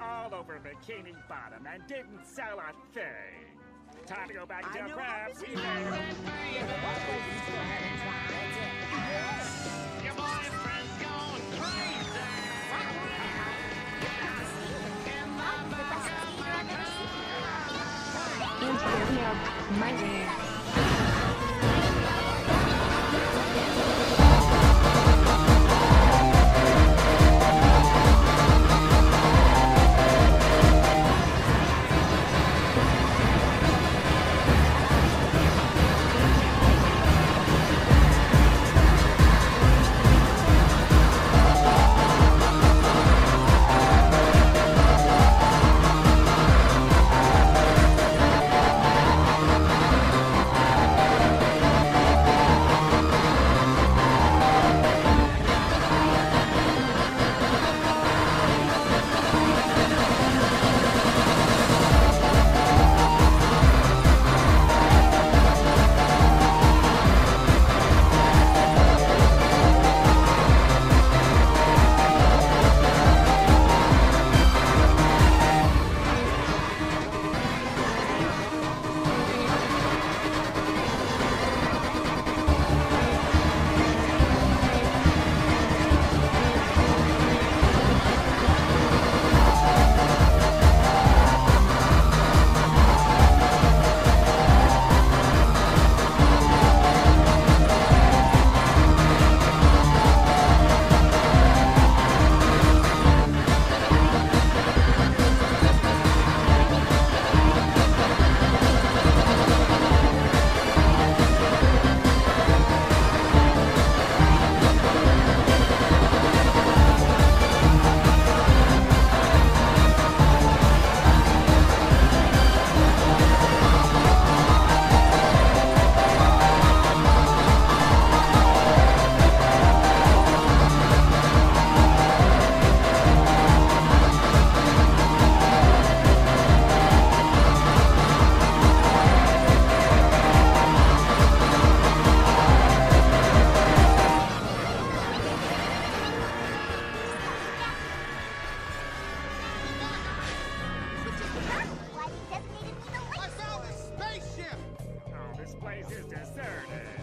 all over Bikini Bottom and didn't sell a thing. Time to go back to knew crab. We you. made it. Your boyfriend's going crazy. In the back of my car. My place is deserted.